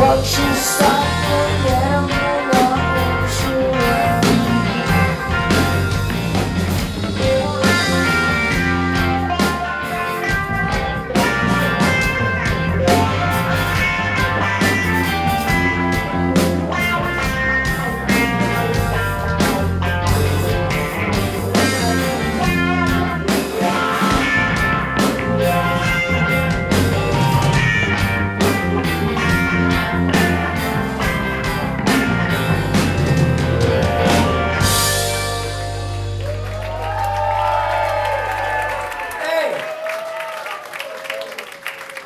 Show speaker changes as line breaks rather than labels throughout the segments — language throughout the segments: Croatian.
crouching side.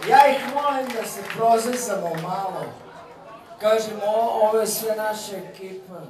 Ja ih molim da se prozezamo malo. Kažemo, ovo je sve naša ekipa.